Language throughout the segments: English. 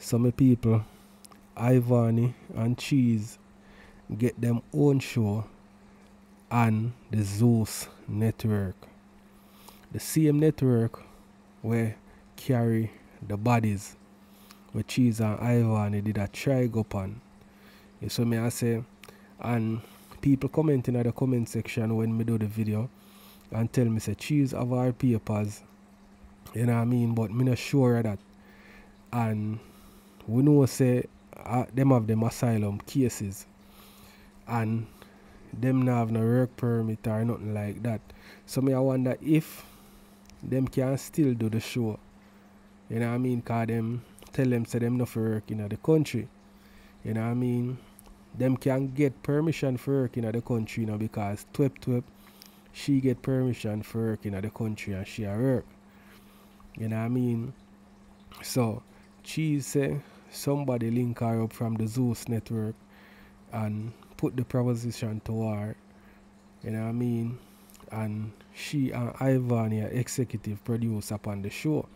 some people, Ivany and Cheese, get them own show on the Zeus network. The same network where carry the Baddies where Cheese and Ivany did a try go on. You so me I say and people commenting at the comment section when me do the video and tell me say Cheese have our papers. You know what I mean? But me not sure of that. And we know say uh, them have them asylum cases and them not have no work permit or nothing like that. So me I wonder if them can still do the show. You know what I mean? Cause them tell them say them not for work in the country. You know what I mean? Them can get permission for work in the country you know because Twip Twip she get permission for work in the country and she a work. You know what I mean? So she say somebody link her up from the Zeus network and put the proposition to her. You know what I mean? And she and Ivan are executive producer upon the show.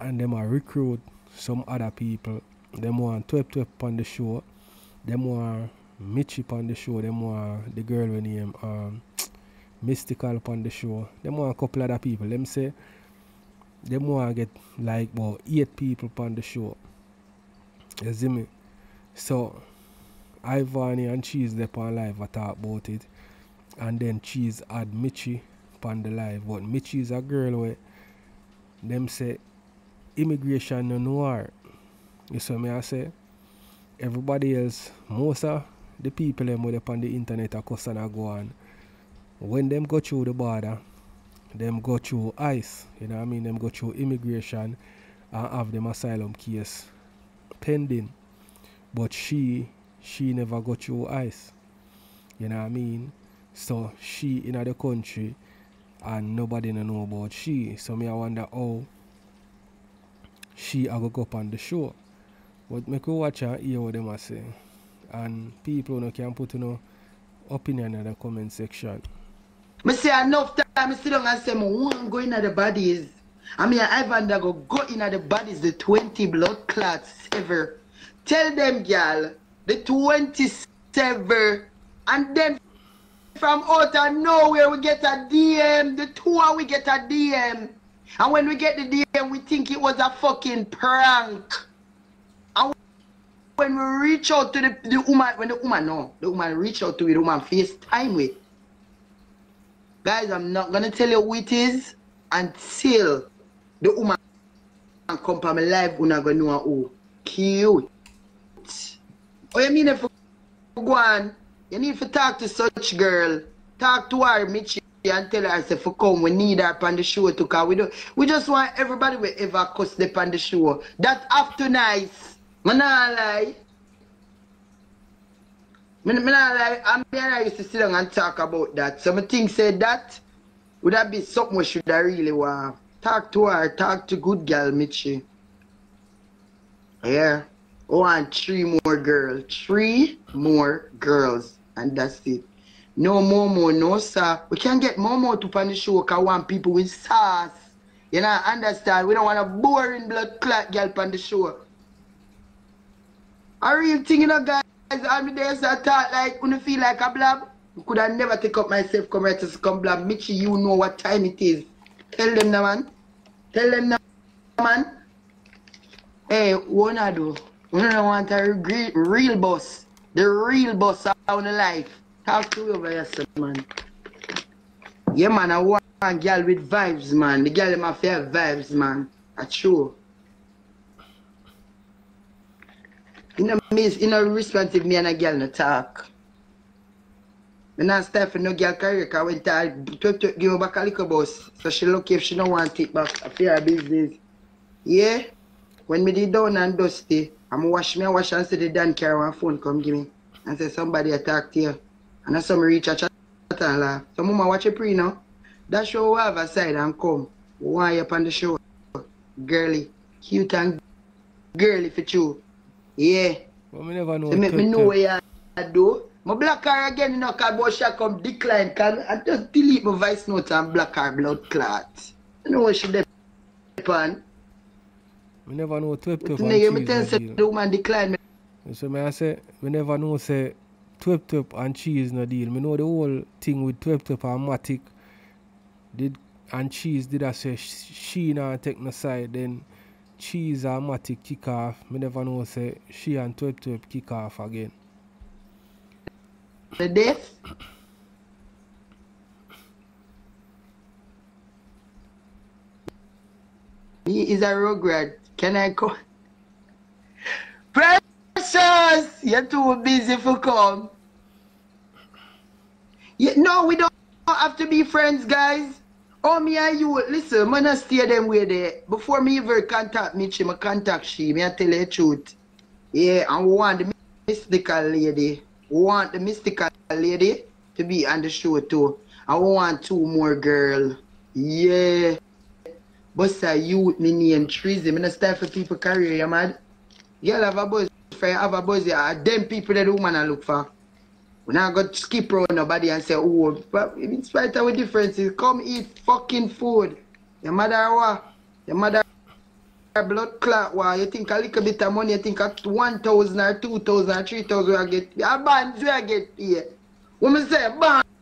And them are recruit some other people. Them want 12 12 on the show. Them want Mitchie on the show. Them want the girl with name um Mystical upon the show. Them want a couple other people. Them say them want get like about eight people on the show. You see me? So Ivany and Cheese they on live I talk about it. And then Cheese add Mitchie upon the live. But Mitchie is a girl where them say immigration no her. You see me I say? Everybody else, most of the people them with upon the internet are cuss and go on. When them go through the border, them go through ICE, you know what I mean? Them go through immigration and have them asylum case pending. But she she never got through ICE. You know what I mean? So she in the country and nobody no know about she. So me I wonder how she I go up on the show. But me could watch and hear what them are say. And people no can put no opinion in the comment section. Me say enough time, me sit down and say, me want go in the Baddies. I mean, Ivan that go in at the Baddies, the 20 blood clots ever. Tell them, girl, the 27, and then from out of nowhere we get a DM, the tour we get a DM. And when we get the DM, we think it was a fucking prank. And when we reach out to the, the woman, when the woman, no, the woman reach out to the woman FaceTime with. Guys, I'm not gonna tell you who it is until the woman come from my life, not gonna know who. Cute. Oh, you mean if you go on, you need to talk to such girl. Talk to her, Mitchie, and tell her, say, for come, we need her on the show to come. We, do, we just want everybody we ever cuss them on the show. That after nice. Man, I lie. Me, me not lie. I'm here I used to sit down and talk about that. So I think said that would that be something we should have really want. Talk to her, talk to good girl, Mitchie. Yeah. Oh, want three more girls. Three more girls. And that's it. No Momo, no sir. We can't get Momo to pan the show because want people with sauce. You know, understand? We don't want a boring blood clot girl on the show. I real thing, you know, guys. I'm there, so I thought like, when you feel like a blab, could I never take up myself, come right to come blab. Mitchie, you know what time it is. Tell them now, man. Tell them now, man. Hey, I do? We don't want a real, boss. The real boss out the life. Talk to you over here, man. Yeah, man, I want a girl with vibes, man. The girl in my fair vibes, man. That's true. You know, miss, you know, responsive me and a girl no talk. Me not start for no girl career because when I give her back a little bus. So she lucky if she don't want it back. I fear her business. Yeah? When me did down and dusty, I'm wash me and wash and say the Dan carry one phone come give me. And say somebody attack to you. And then some reach a chat and laugh. So mama watch a pre now. That show have a side and come. Why up on the show? Girly. Cute and girly for you. Yeah. But me never know. So make me know what you do. My black car again, you know, cause boy she come decline. Can I just delete my voice note and black car blood clot. You know what she did on? We never know twip twip and Nigga, me cheese tell no say deal. the woman decline. So me I say, we never know say twip twip and cheese no deal. Me know the whole thing with twip twip and matic did and cheese did I say sh- she not take no side then cheese and matic kick off. Me never know say she and twip twip kick off again. The death. He is a rugrat. Can I call? Precious! You're too busy for come. Yeah, no, we don't have to be friends, guys. Oh, me and you, listen, man, I stay them way there. Before me ever contact me contact she, me I tell you the truth. Yeah, we want the mystical lady. Want the mystical lady to be on the show too. I want two more girl. Yeah. But a youth, me name Trizzy. Me not for people career, you mad? Girl have a buzz, for you have a buzz, yeah. Them people that the woman I look for. We not go skip around nobody and say, oh, but in spite of the differences, come eat fucking food. Your mother what? Your mother blood clot why you think a little bit of money, you think at 1,000 or 2,000 or 3,000 I get. A bands I get. When me say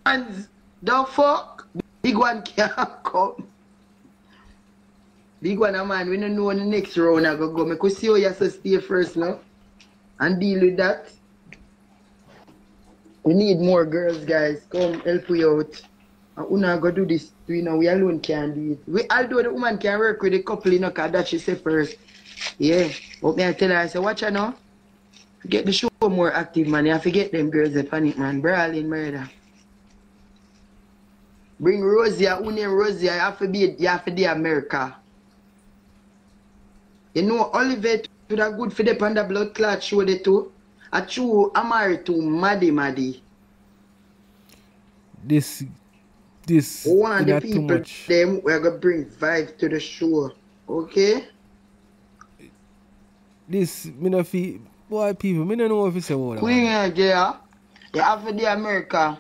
bands, the fuck? Big one can't come. Big one, man, we don't know when the next round I go go. Me could see how you have stay first now and deal with that. We need more girls, guys. Come help we out. And Una go do this, you know, we alone can't do it. We, although the woman can work with the couple, you know, cause that she say first. Yeah. But me I tell her, I say, watch her now. Get the show more active, man. You forget them girls the panic, man. Brawling murder. Bring Rosie, who name Rosie, you have to be, you have to be America. You know, Oliver would have good for the panda blood clot show the two. A true, married to Maddie Maddie. This this One of the people, them, we're going to bring vibe to the show. Okay? This me no feel boy people, me no know if it's a word. Queen yeah, you have for the America.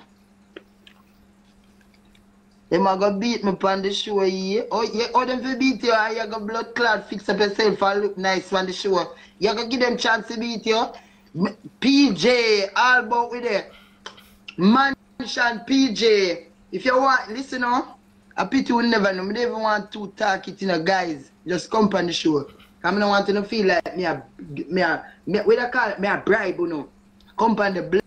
They are gonna beat me on the show yeah. Oh yeah, oh them for beat you and you got blood clot fix up yourself and look nice on the show. You gonna give them chance to beat you. PJ, all about with it. Mansion PJ. If you want, listen on. A pity will never know. Me don't even want to talk it, you know, guys. Just come on the show. I don't want to feel like me a, me a, me, what I call it, me a bribe, you know. Come on the blood,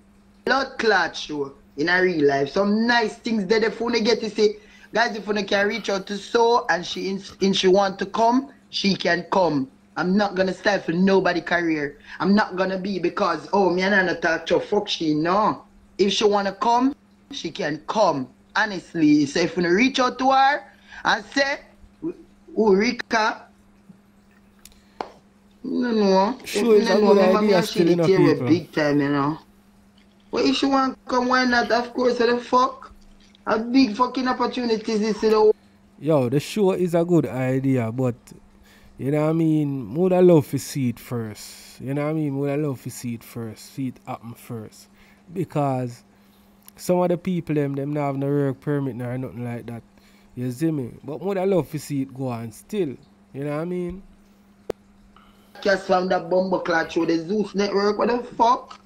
blood clot show in a real life. Some nice things that if you get to say, guys, if you can reach out to So and she in she want to come, she can come. I'm not gonna stifle nobody career. I'm not gonna be because oh me and Anna talk to fuck she no. If she wanna come, she can come. Honestly, so if you reach out to her and say, oh Rika, no no, Sure, if it's know, good idea and she still, you know, did with people. big time, you know. Well, if she want to come, why not? Of course, the fuck? A big fucking opportunities is you know. Yo, the show is a good idea, but you know what I mean? Would I love to see it first. You know what I mean? Would I love to see it first, see it happen first. Because some of the people them them not have no work permit nor nothing like that. You see me? But would I love to see it go on still. You know what I mean? Just from that bumble clot show, the Zeus network, what the fuck?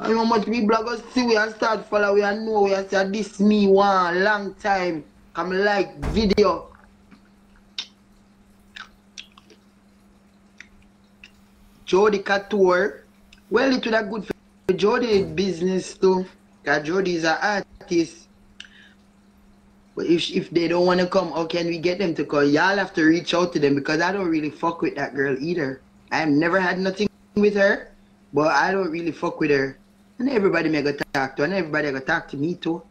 I know much are going see we and start follow we know we and say this me one long time. Come like video. Jody Couture. Well, it would have good for Jody business too. Cause Jody is an artist. But if if they don't want to come, how can we get them to come? Y'all have to reach out to them because I don't really fuck with that girl either. I've never had nothing with her, but I don't really fuck with her. And everybody may go talk to, and everybody go talk to me too.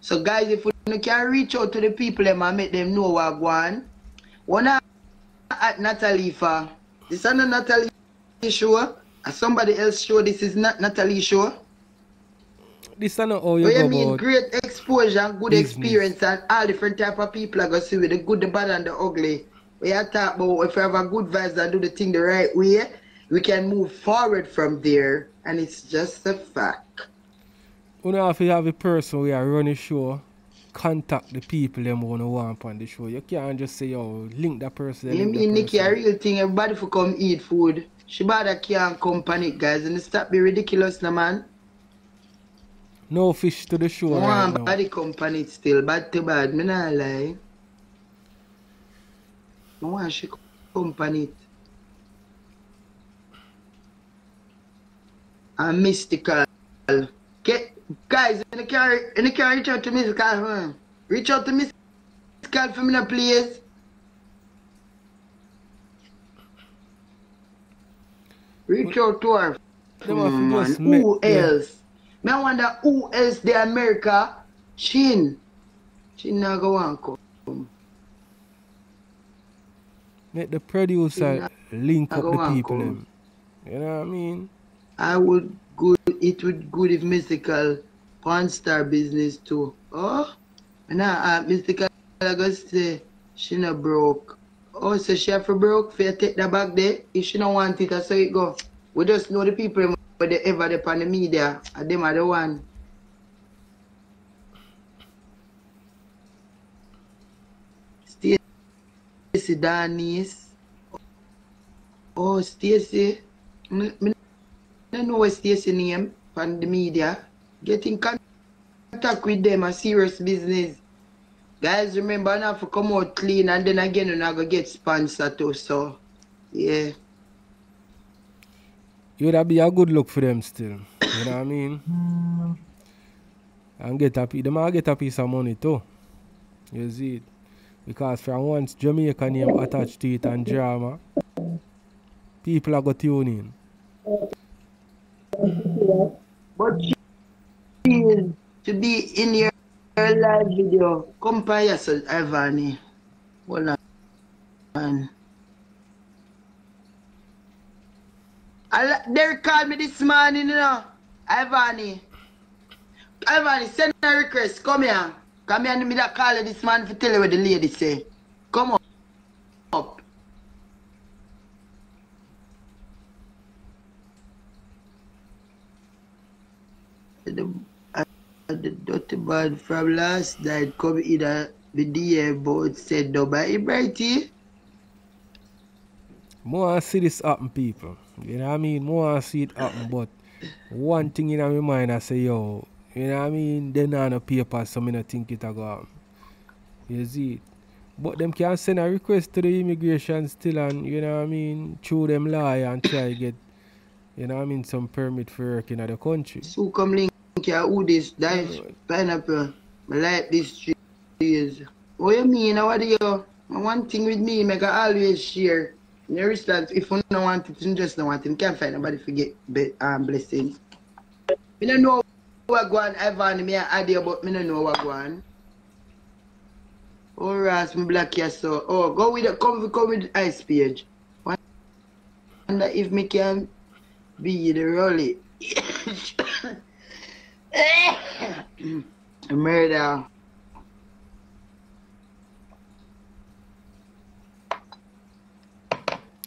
So guys, if we can reach out to the people them and make them know what go on, one at Natalie for this is not Natalie show. Somebody else show this is not Natalie show. This is not how you What go you mean about great exposure and good business. experience and all different type of people are gonna see with the good, the bad and the ugly. We are talk about if we have a good vibes and do the thing the right way, we can move forward from there and it's just a fact. You know, if you have a person we are running show contact the people them wanna want on the show. You can't just say, yo, link that person. You mean Nikki, a real thing, everybody for come eat food. She bother can't company guys and stop be ridiculous now man. No fish to the shore. I right now. body company still, bad to bad, me not lie. I want she company. And mystical. Get, guys, in the car, in the car, reach out to mystical, huh? Reach out to mystical for me, now, please. Reach out to her. Them have to Hmm, just man. make- Who else? Me wonder who else the America? Chin. Chin not go on come. Make the producer link up the people them. You know what I mean? I would good it would good if mystical porn star business too. Oh nah uh, mystical I go say she not broke. Oh so she have broke for you take that back there. If she don't want it, that's how it go. We just know the people but they ever on the media and them are the one. Stacy Danis. Oh Stacy. I don't know what Stacy name on the media. Get in contact with them, a serious business. Guys, remember, I have to come out clean and then again, not going to get sponsored too. So, yeah. It would be a good look for them still. You know what I mean? And get a piece, them all get a piece of money too. You see it? Because from once Jamaica name attached to it and drama, people are going to tune in. But she is to be in your, your live video. Compare yourself, Ivany. Hold on. They called me this morning, you know. Ivany. Ivany, send a request. Come here. Come here and me that call this man to tell you what the lady say. Come up. up. The, uh, the dirty bad from last night come in a the DM board said no by Brighty. More I see this happen, people. You know what I mean? More I see it happen, but one thing in my mind, I say, yo, you know what I mean? They not no paper, so me not think it a go happen. You see it? But them can send a request to the immigration still and, you know what I mean, through them lawyer and try get, you know what I mean, some permit for work in the country. So come link here who this dice pineapple. I like this trees. What you mean? What do you one thing with me, make I always share. Your response, if you don't want it, you just don't want it. You can't find nobody forget um, blessings. Me don't know what go on Evan, me a idea but me don't know what go on. Oh Ross, me black here so oh go with the come come with the ice page. Wonder if me can be the rolly. Murder.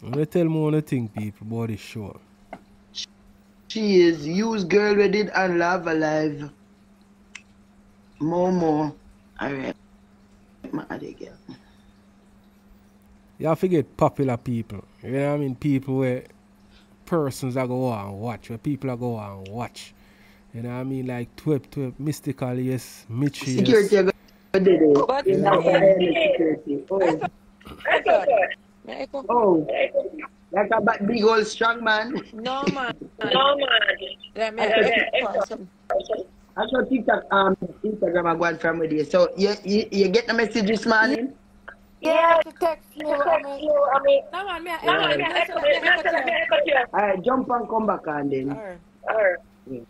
I'm gonna tell more the thing, people, about this show. She is used girl we did and love alive. Momo. Alright. My other girl. You have to get popular people. You know what I mean? People where persons are go and watch, where people are go and watch. You know what I mean? Like Twip Twip, Mystical, yes, Mitchie, yes. Security go did it. But- You know, security. Oh, May I oh. Like a ba- big old strong man. No, man. No, man. Let me echo some. I saw TikTok, um, Instagram I going from with you. So you, you, you get the message this morning? Yeah, to text you. I mean, no, man. May I echo? Yeah. May I echo? May I echo to you? Alright, jump and come back on then. Alright. Tell you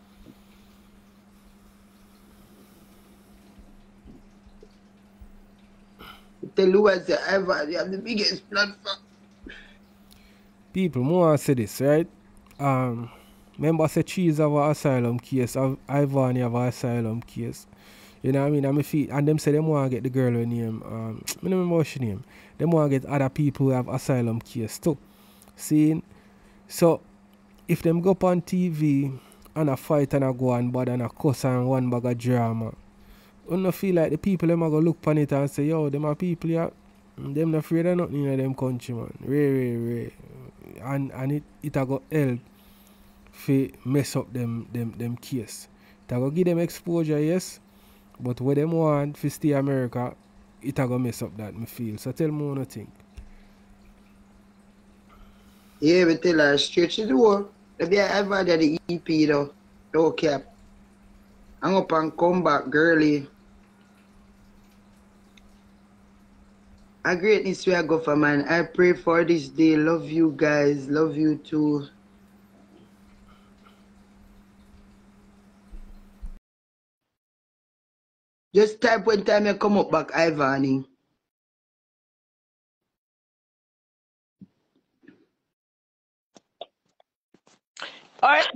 what, ever, you have the biggest platform. People, more I say this, right? Um, remember, I said Cheese have an asylum case, Iv- Ivan have an asylum case. You know what I mean? And, me feel, and them say them want to get the girl her name. Um, I don't remember what she name. Them want to get other people who have asylum case too. Seeing? So, if them go up on TV and a fight and a go and bad and a cuss and one bag of drama, I don't feel like the people them are gonna look upon it and say, yo, them are people yeah. Them not afraid of nothing in them country man. Ray, ray, ray. And and it it a go help fi mess up them them them case. It a go give them exposure, yes. But what them want fi stay America, it a go mess up that me feel. So tell me what you think. Yeah, we tell her straight to the door. Let me have had the EP though. No cap. I'm up and come back, girly. A greatness where I go for man. I pray for this day. Love you guys. Love you too. Just type when time you come up back, Ivany. Alright,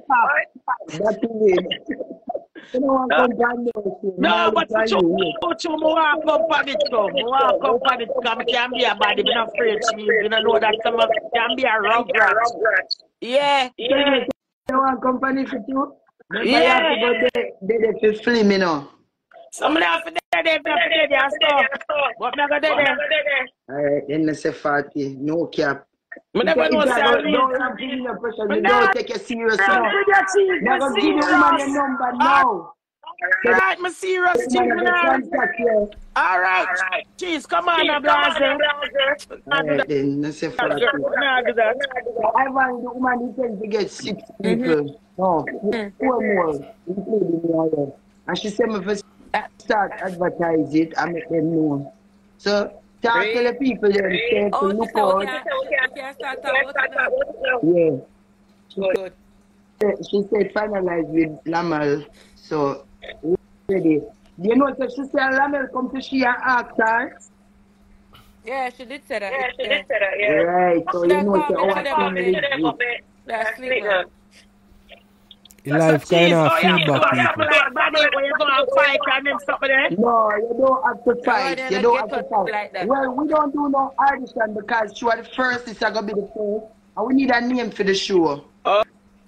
That is it. You know what going to No, but you you you want to come on it come. You want to come on it come. Can be a be not afraid to you. You know that some of can be a rough rat. Yeah. You want company for two? Yeah. But they, they, they film, you know. Some of them for there, they for there, they are stuff. But me go there, there. Alright, then I say 40. No cap. Me never know say don't- I mean. don't have to no pressure, But you now- don't take it serious. Now, No. with your teeth, Never give the woman your number now. Alright, me serious The thing woman now. have to contact you. Alright. Jeez, come on now, Blazer. Not do Alright, then I say 40. girl. Not do that. I want the woman who tends to get six mm-hmm. people. No, mm-hmm. four more, including me already. And she said me first start advertise it and make them know. So talk to the people them say to Oh, look so we out. can, we can start talking about it now. Yeah. Good. Eh, she said finalize with Lamal. So we ready. You know so she said Lamal come to she and ask her. Yeah, she did say that. Yeah, she did say that, yeah. Right, so you know all so we our did thing is. That's sweet, man. The life kind of yeah, feedback people. do that, Bobby, when you go and fight and then stop there. No, you don't have to fight. they You don't don't have to fight. like that. Well, we don't do no audition because she was the first. It's gonna be the first, and we need a name for the show. Oh.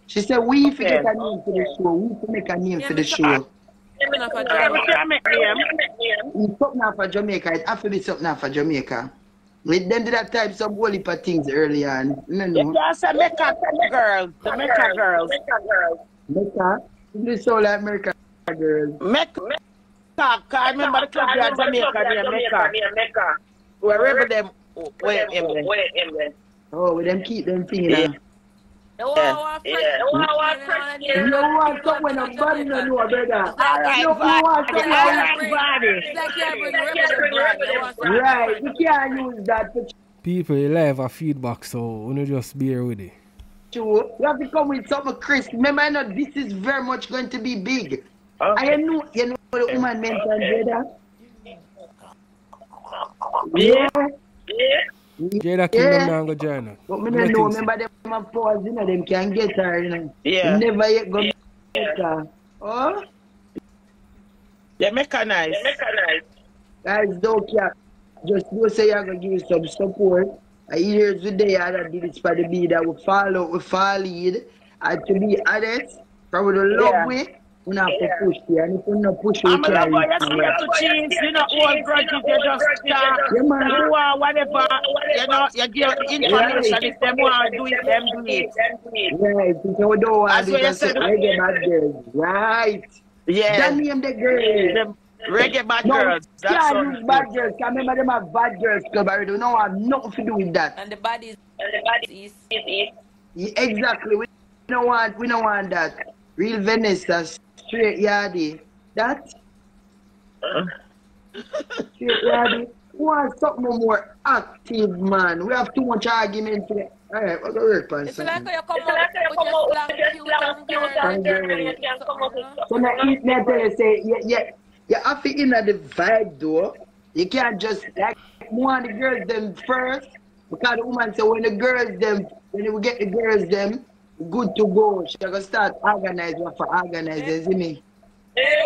She said we Okay. forget a name for the show. We to make a name Yeah, for the show. Enough of Yeah, we that. can make them. It's something now for Jamaica. It have to be something now for Jamaica. With them did that type some whole heap of things earlier on. You You know, can say Mecca girls, the Mecca girls. Mecca. This all like American girls. Mecca. I remember the club there in Jamaica near Mecca. Wherever them wait him there. Oh, with them keep them thing. Yeah. Yeah. The one Yeah. who want Yeah. friends, The one who you want know, friends, and You then- want something when nobody don't know, brother. Alright, You don't want body. something Alright, like- body. It's like you bring revenue brand. You want some Right, you can't use that for People you live a feedback, so you know just bear with it. True. You have to come with something crisp. Remember, I know this is very much going to be big. Okay. I know, you know what the woman mentioned, brother? Yeah. Jada Kingdom Yeah. now go join us. But me You don't know, think so? remember them have pause, you know, them can get her, you know. Yeah. Never yet go get her. Oh, Yeah, Mecca nice. guys, don't care. Just go say you're going to give some support. I hear today I that did it for the beat that we follow, we fall lead. And to be honest, probably the love Yeah. way, we not have to push you. And if we not push you, we can't reach you to cheese, you know, old grudges, you just start, Yeah, man. you whatever, you know, you give information, if them want to do it, them do it. Right, so we don't want to what you just said. reggae bad. Right. Yeah. That name the girl. Them reggae bad No, girls. That's can't all. use bad girls. Can remember them have bad girls club already. We don't have nothing to do with that. And the body is Yeah, exactly. We don't want we don't want that. Real Vanessa, straight yardy. That straight yardy. We want something more active, man. We have too much argument today. Alright, we're gonna work on It's like something. you come out with your slang cute and girl. So now eat me tell you say yeah yeah you have to in the vibe though. You can't just like want the girls them first because the woman say when the girls them when we get the girls them good to go. She gonna start organize what for organize, you see me?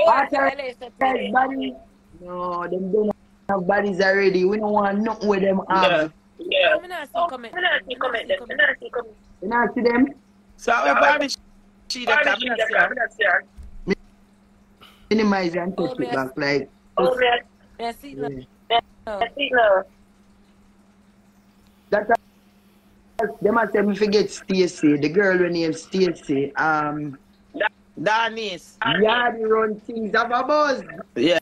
After guys body no them don't have bodies already. We don't want nothing with them have. Yeah. I'm not see comment. I'm not see comment. You know see them? So, everybody, she that I'm not sure. Minimize and Oh, it back like Oh, man. Yes, see, no. Yeah. no. That them a say me forget Stacy, the girl when named Stacy. Um, Danis. Yardy run things have a buzz. Yeah.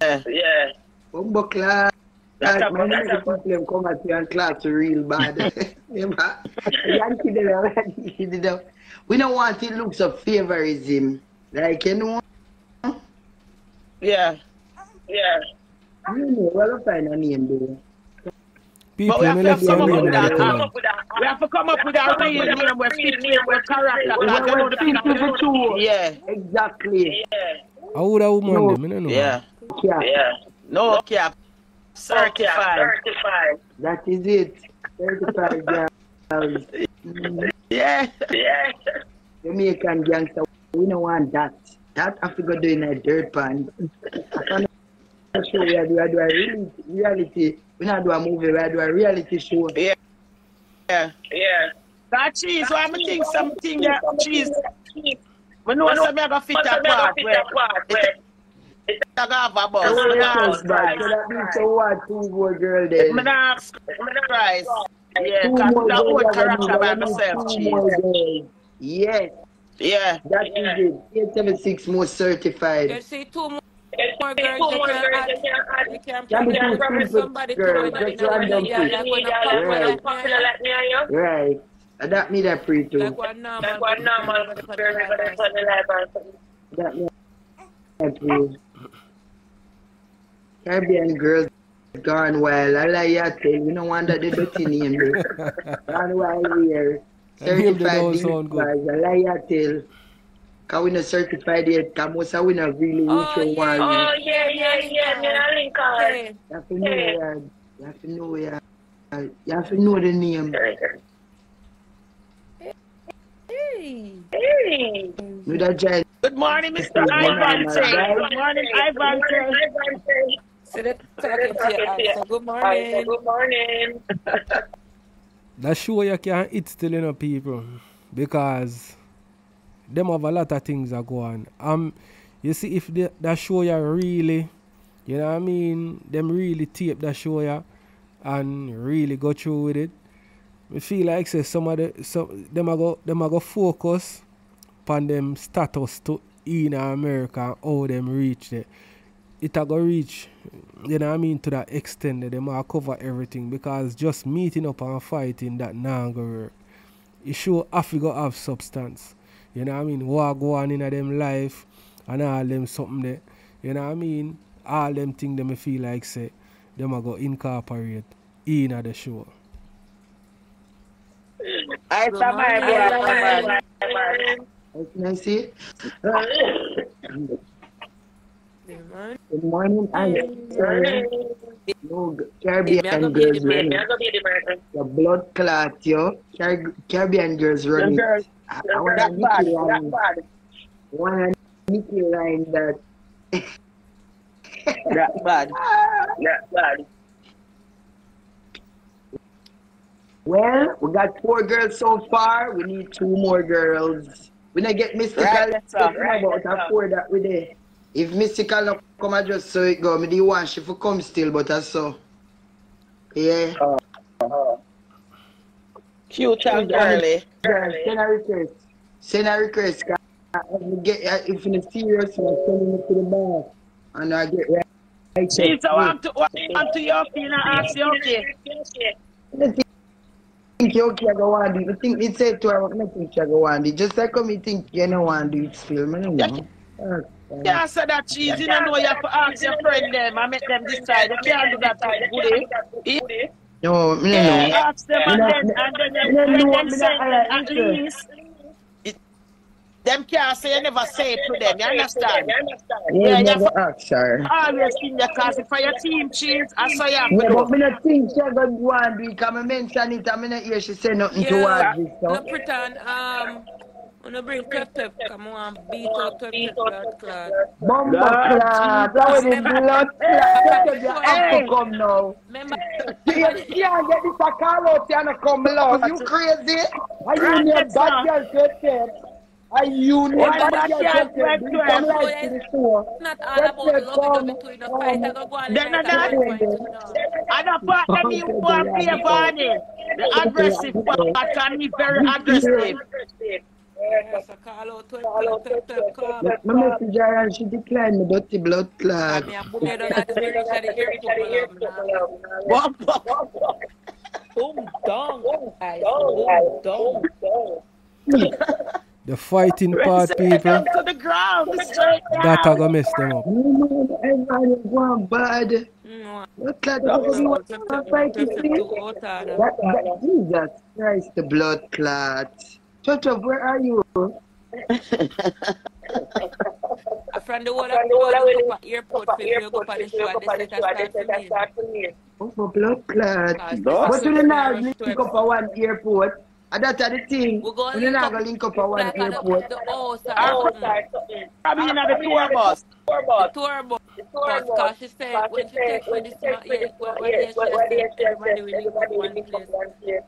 Yeah. Bumbo class. That's Like, a- man, that's the a- people come at you and class real bad. Yankee them already. We don't want it look of favorism. Like, you know, Yeah. Yeah. you know, well, I find a name though. People, But we have to come up with that. We have to come up with a real name where fit with with character. We Because you know want the people people. for true. Yeah. Exactly. I would have woman No. them, I don't know. Yeah. Yeah. No cap. Certified. That is it. 35 girls. Yeah. Yeah. Jamaican gangster. We don't want that. That have to go do in a dirt pan. I can't show we are do, I do a reality, reality. We not do a movie, where are do a reality show. Yeah. Yeah. Yeah. That cheese, why me think something that cheese. We know some mega fit a part where it's a have a bus. Me yes, not ask but so price. that means so what two more girl then. Me not ask price. Yeah, Two because more that whole girls, character by I need myself, two cheese. more girls. Yes, Yeah. that is it. 876 more You certified. see two more, more girls, you can add, you can Can be probably two bring somebody to girls, that just you know random yeah, like when a Right. popular like me, Right. And that me that pre too. like one normal, like one normal, That me that pre. Caribbean girls gone wild. I like you tell you no wonder the dirty name. Gone wild here. That name they Certified don't sound good. guys. I like you tell. Cause we not certified yet. Cause most of we not really Oh, reach your yeah, one. yeah, yeah, yeah, yeah, yeah. You have to know yeah. You have to know yeah. You have to know the name. Hey. Know that giant. Good morning, Mr. Ivan. Good morning, Ivan. So they're talking to your answer. Good morning. That show you can't hit still in people because them have a lot of things that go on. Um, you see if the, that show you really, you know what I mean, them really tape that show you and really go through with it. I feel like say some of the some them a go them go focus upon them status to in America and how them reach it. It a go reach, you know what I mean, to that extent that them a cover everything because just meeting up and fighting that nah go work. It show have to go have substance. You know what I mean? What go on in a them life and all them something there. You know what I mean? All them things them I feel like say them a go incorporate in a the show. I Good saw my boy. I see? Good morning. Good morning. I'm. No Yeah, me a go Caribbean girls run man. it. The blood clot, yo. Car- Caribbean girls run The it. girl, I, I want that a bad, Nicky that line. want a Nicky line that. that bad, that bad. Well, we got four girls so far. We need two more girls. We not get mystical. Right, right, about that's a four that we there. If mystical not come, I just so it go. Me the one she for come still, but I saw. Yeah. Cute and girly. Girl, eh? send a request. Send a request. I- I get, I- if you're serious, I'm sending it to the bar. And I get right. there. a want to want to your you know, ask you okay. Think you okay, I go do it. You think it said to her, I think I go do it. Just like me think you know want it still. I don't know. Uh, Yeah, say that cheese, you don't know you have to ask your friend them and make them decide. You can't do that to Woody. Yeah, No, me no know. ask them and then and then them, Me no when know, them me say at least them can't say you never say it to them, you understand? Yeah, Yeah, you never have ask her. to always in your cause for your team cheese, I saw you Yeah, but do. me not think she go go and do it. Cause me mention it and me not hear she say nothing Yeah, towards it. no pretend, um, wanna bring Pep Pep, come on, beat out Pep Pep blood clot. Bumbo Lord class. That was the blood class. You have to come now. Remember, You can't get this a call out here and come loud. You crazy? Are you in your Right, bad girl shit shit? Are you What never about get that your red bring twelve? some light to the store? It's not all Red about the twelve love come, it between the fight. I go go on Then like that- that point to know. And the part that me want to play Barney, the aggressive part, and me very aggressive. Yes, I call out 12, 12, 12, call. My my and she declined me dirty blood clot. And boom head on at the reach of the airport, my love, now. Bump, bump. Boom. Boom. The fighting part, people, to the ground, that I down. gonna mess them up. No, no, everybody going bad. Blood clot, no, because you want twelve, to twelve, fight, you twelve, see? two out of That, them. that, Jesus Christ, the blood clot. Toto, where are you? From the whole of the go up at airport, for you go up at the show, and they say that start for me. Oh, for blood clot. Because No. this But is we something not I rush link to up at one airport. And that's the thing. We go We link not up gonna link up at one like at airport. the, the house or Or something. Probably in the tour bus. The tour bus. Because she said when she takes for this month, yes, what what day she said everybody will link up one place.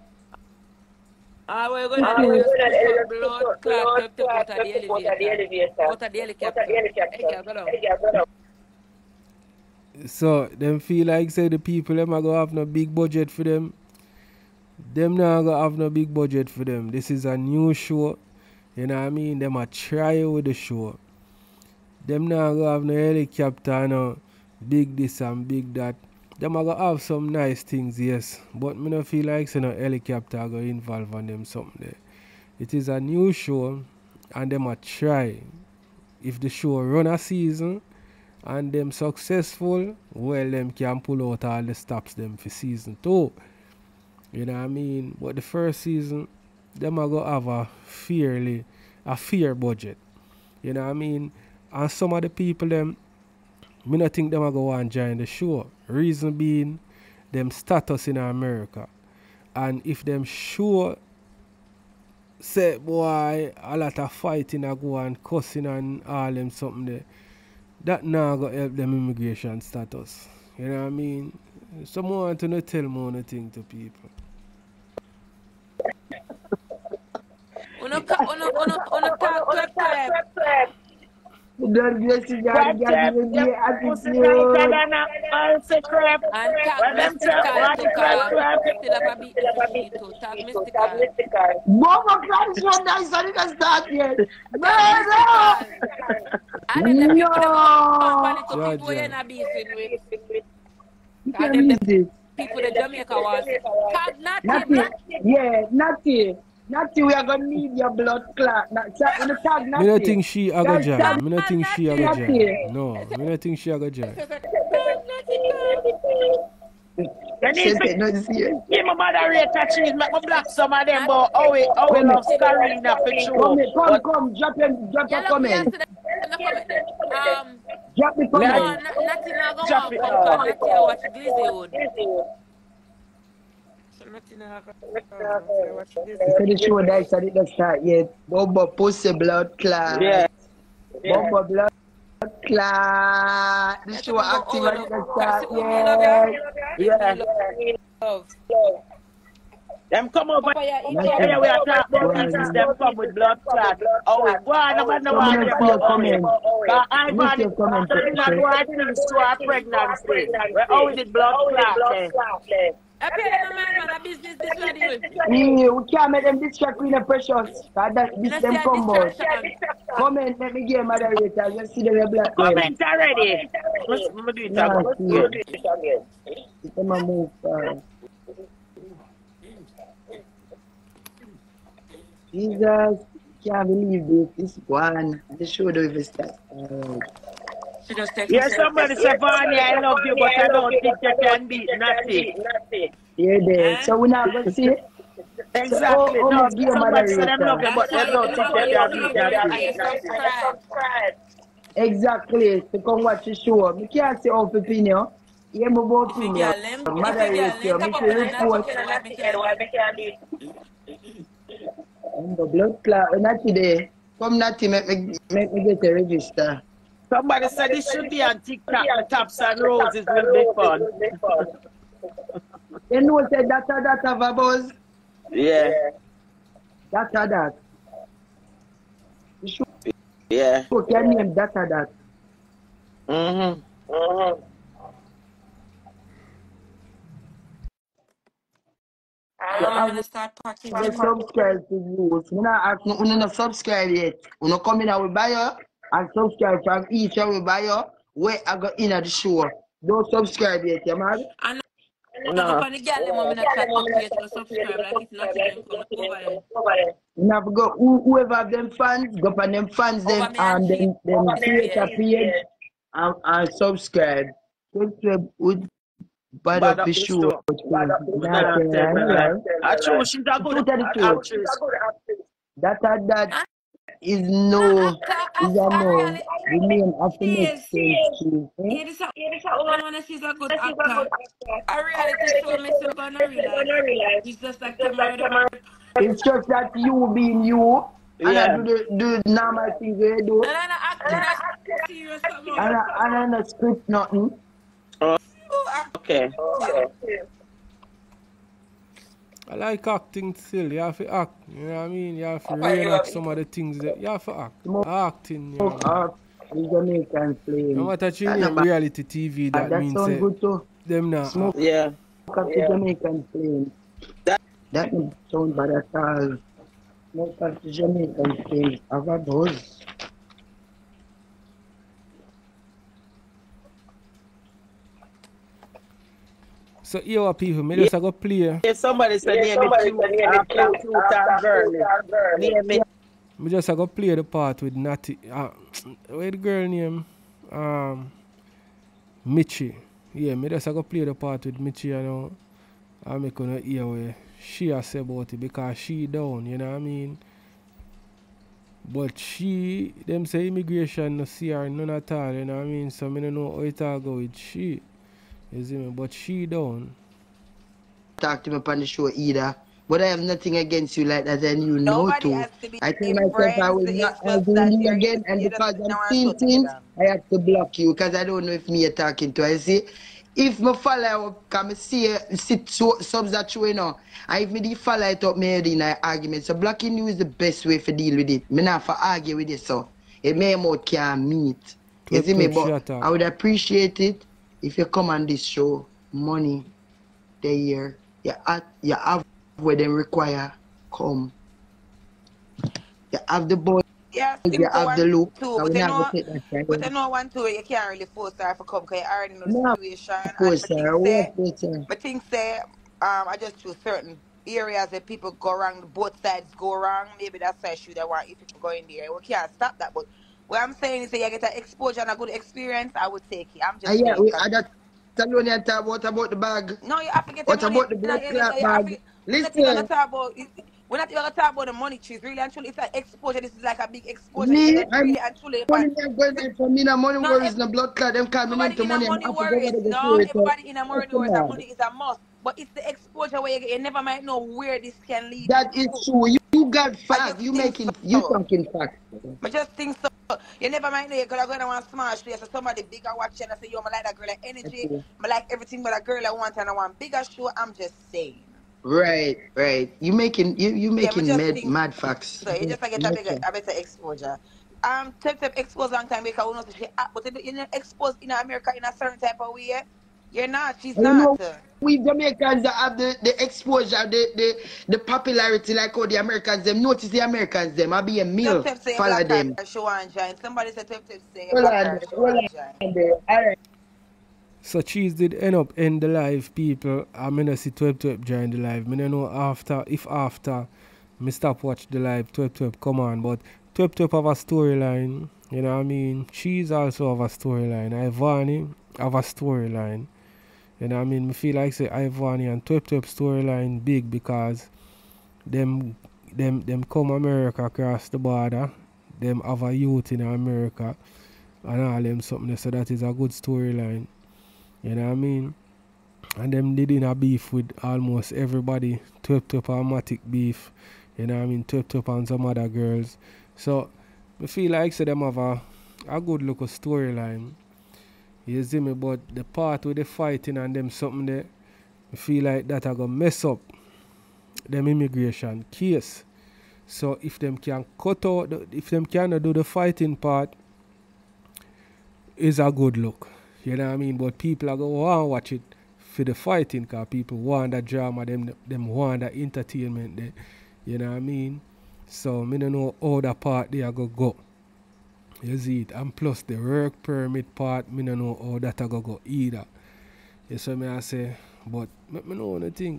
Ah, we're going to do is put blood clot to put at the elevator. Put at the helicopter. Hey, girl, go down. So them feel like say the people them a go have no big budget for them. Them not go have no big budget for them. This is a new show. You know what I mean? Them a try with the show. Them not go have no helicopter no big this and big that. Them a go have some nice things, yes. But me no feel like say no helicopter go involve on them something there. It is a new show and them a try. If the show run a season and them successful, well them can pull out all the stops them for season two. You know what I mean? But the first season, them are gonna have a fairly a fair budget. You know what I mean? And some of the people them me not think them are go and join the show. Reason being them status in America. And if them sure say boy a lot of fighting a go and cussing and all them something there that now go help them immigration status. You know what I mean? Someone want to not tell more nothing to people. Uno, ca- uno, uno, uno talk to a time. God bless you, God. Crap, God crap, give you yep, pussy attitude. tighter than a fancy crap. And tag When them say, mystical "What to the crap, call. crap?" Still have a beat the sheet too. Tag mystical. Mama Christ, one nice and it has start yet. Murder! And then the people No! company to Yeah, people yeah. you're not beefing with. You And can them read the it. people the Jamaica was tag nothing. Natty, yeah, Natty. Natty, we are gonna need your blood clot. Not chat in the tag, Natty. Me not think she a go That's join. that- Me not think she a go that's join. it. No, me not think she a go join. You She need to said, no, see give my moderator cheese, make me block some of them, but how we, how we love Scarina for sure. Come, here, come, But come, drop your, drop your Yeah, look, comment. yesterday, in the comment there. Um, Drop the no, comment. n- nothing not going Drop on. it. Come on, nothing I watch Glizzy Wood. So nothing I watch Glizzy You could have shown it does start yet. Bumbo pussy blood clot. Yeah. Bumbo blood clot. The show active and it does start yet. Yeah. Love. Them come over Papa, yeah, here, we are talking about this, them come with blood clot. Oh, go on, no matter Come what oh, on, about see your how comment. But I Miss want your it, comment, not Patricia. what things to our pregnancy. Where how is it blood clot? Eh? Eh? Eh? I pay no man, man, a business this way doing. Yeah, we can't make them distract with the precious. Cause that, You this know, them see a come out. distraction. Comment, let me get moderator. You see them black. Comment already. Must- must do it Yeah, again. see. Them move fast. Jesus, can't believe this. This one. The show don't even start. Alright. She just text Yeah, me, somebody said, Vanya, I love you, but I don't think you can beat Natty. Yeah, there. So we not gonna see it. Exactly. oh, oh No, give somebody said moderator. them love you, but they don't think they can beat Natty. I subscribe. Exactly. To come watch the show. Me can't say oh, off opinion. Yeah, my both If you opinion. girl, them- if you girl, Moderator. them Me top should up and report. then that's okay, And the blood clot. We're not today. Come Natty, make me, make me get a register. Somebody said this should be on TikTok, the Tops and Roses will be fun. You know, say that a that have a buzz. Yeah. That a that. Yeah. Put your name that or that. Mm-hmm. Mm-hmm. I'm gonna start packing. I subscribe to you. So now ask no, no, no subscribe yet. You know come in and we buy you and subscribe from each and we buy you. Where I got in at the show. Don't subscribe yet, you man. And No. no. upon the girl, them I'm gonna chat up here to subscribe like it's not even come over there. You have to go who, whoever have them fans, go on them fans them and and then them create a and page and, and subscribe. Subscribe would bad Bad up up the the show. show. Nah, yeah, yeah. Actually, she's a good Truth the truth. That that that is no is a no. The name of the next stage to Yeah, this is one one she's a good actor. A reality show me so gonna realize. It's just like camera. It's just that you being you and Yeah. I do the do the normal things they do And I'm acting as serious and I, and I not script nothing. Okay. I like acting still. You have to act. You know what I mean? You have to reenact some of the things that you have to act. Acting, you know. The Jamaican flame. No matter you That reality TV, that that means sounds say, good too. them not Smoke act. Yeah. up the Jamaican flame. That- That don't sound bad at all. Smoke up the Jamaican flame. Have a buzz. So here are people, me just a go play. If somebody said name it cute, after cute and girly, name it. Me just a go play the part with Natty. Uh, where the girl name? Um, Michi. Yeah, me just a go play the part with Michi, you know. I make gonna hear where she a say about it because she down, you know what I mean? But she, them say immigration no see her none at all, you know what I mean? So me don't know how it all go with she. You see me? But she don't. Talk to me upon the show either. But I have nothing against you like that and you know Nobody too. to I tell myself I will not just argue with you again and because I'm want seeing things. I have to block you because I don't know if me you're talking to. I see if my follow up, can me see uh, sit so, subs that you know, and if me the follow it up, me head in an argument. So blocking you is the best way to deal with it. Me not for argue with it, so it may mouth can meet. You Talk, see me, but. I would appreciate it if you come on this show, money, the year, you at you have where them require come. You have the boy, Yeah, you have the look. too. But you know, that but you know one too, you can't really force her to come because you already know the No, situation. And sir. but things say, Of course, sir. but things say, um, I just choose certain areas that people go wrong, both sides go wrong. Maybe that's why I should I want if people go in there. We can't stop that. But what I'm saying is, that you get an exposure and a good experience, I would take it. I'm just Ah, yeah, we, I just Salone and talk about about the bag. No, you have to get What the money. about the blood you- you bag? to- We're not Listen. talk about. We're not even talk about the money trees. Really and truly, it's an exposure. This is like a big exposure. Me, It's I'm really and truly. money them going there for me, no money No, worries, no blood clot. Them name everybody to money. I'm money worries. No, everybody in a money worries. On. money is a must. But it's the exposure where you, get, you never might know where this can lead. That is true. You, you got just You making so. you talking facts. But just think so. You never mind know you're gonna go want smash place. So somebody bigger watching and say, yo, I like that girl like energy. I like everything but a girl I want and I want bigger show. I'm just saying. Right, right. You making you you making just mad mad facts. So you just like get a bigger, a better exposure. Um, Tep Tep exposed long time because we know that she act, but you know exposed in America in a certain type of way. You're not. She's You know, not. Uh, we Jamaicans that have the, the exposure, the, the the popularity, like all the Americans them notice the Americans them. I be a meal, Tep Tep say follow them. show and join. Somebody said Tep Tep say Hold on, her show hold and on. join. Alright. So cheese did end up in the live, people. I mean, I see 12 12 join the live. I don't know after, if after, me stop watch the live, 12 12 come on. But 12 12 have a storyline, you know what I mean? Cheese also have a storyline. Ivany have a storyline. You know I mean? Me feel like say Ivany and 12 12 storyline big because them them them come America across the border. Them have a youth in America and all them something. So that is a good storyline. You know what I mean? And them did in a beef with almost everybody. Twip Twip Matic beef. You know what I mean? Twip Twip and some other girls. So I feel like say them have a, a good of storyline. You see me? But the part with the fighting and them something there, I feel like that I gonna mess up them immigration case. So if them can cut out, the, if them can do the fighting part, is a good look. You know what I mean? But people are to watch it for the fighting because people want that drama, them them want that entertainment there. You know what I mean? So me don't know how that part they are to go. You see it? And plus the work permit part, me don't know how that are go go either. You see me I say, but me, me know one thing.